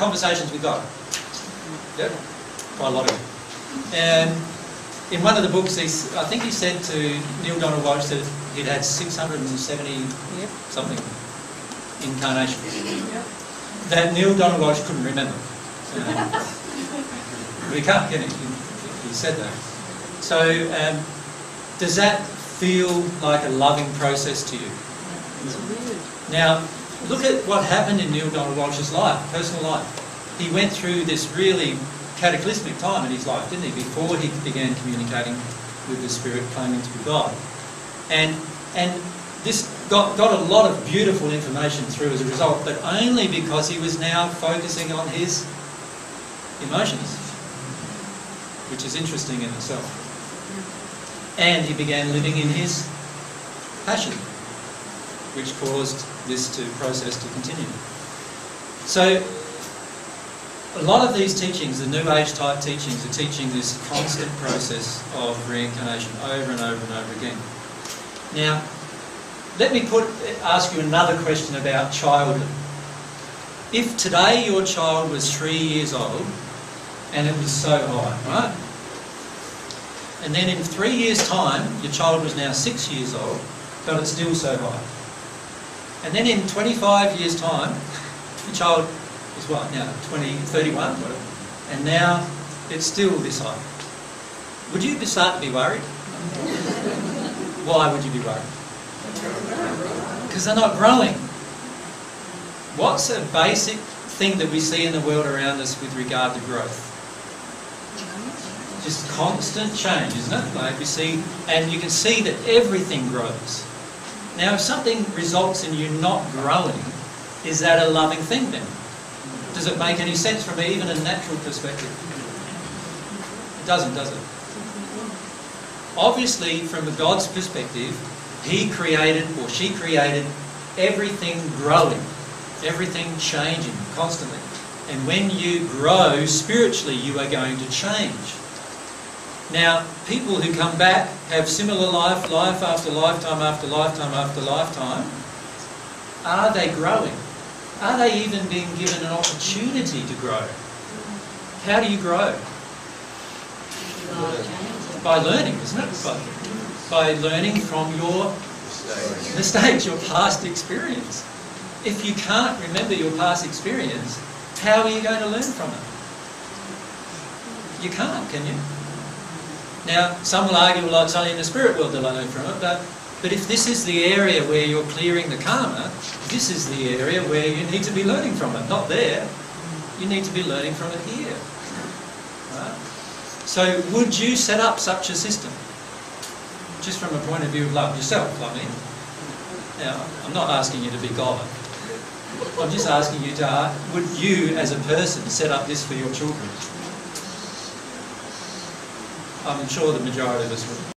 conversations with God? Yep, quite a lot of them. And in one of the books, he's, I think he said to Neale Donald Walsch that he'd had 670 Yep. something incarnations that Neale Donald Walsch couldn't remember. Um, he can't, can it. He, he said that. So, um, does that feel like a loving process to you? It's weird. Now, look at what happened in Neale Donald Walsch's life, personal life. He went through this really cataclysmic time in his life, didn't he, before he began communicating with the Spirit, claiming to be God. And, and this got, got a lot of beautiful information through as a result, but only because he was now focusing on his emotions, which is interesting in itself. And he began living in his passion, which caused this to process to continue. So, a lot of these teachings, the New Age type teachings, are teaching this constant process of reincarnation over and over and over again. Now, let me put, ask you another question about childhood. If today your child was three years old and it was so high, right? And then in three years' time, your child was now six years old, but it's still so high. And then in 25 years' time, the child is what now, 20, 31, whatever, and now it's still this high. Would you start to be worried? Why would you be worried? Because they're not growing. What's a basic thing that we see in the world around us with regard to growth? Just constant change, isn't it? Like we see, and you can see that everything grows. Now, if something results in you not growing, is that a loving thing then? Does it make any sense from even a natural perspective? It doesn't, does it? Obviously, from a God's perspective, He created or she created everything growing, everything changing constantly. And when you grow spiritually, you are going to change. Now, people who come back have similar life, life after lifetime after lifetime after lifetime. Are they growing? Are they even being given an opportunity to grow? How do you grow? By learning, isn't it? By, by learning from your mistakes, your past experience. If you can't remember your past experience, how are you going to learn from it? You can't, can you? Now, some will argue, well, it's only in the spirit world that I learn from it, but, but if this is the area where you're clearing the karma, this is the area where you need to be learning from it, not there. You need to be learning from it here. Right? So, would you set up such a system? Just from a point of view of love yourself, I mean. Now, I'm not asking you to be God. I'm just asking you to, uh, would you as a person set up this for your children? I'm sure the majority of us would.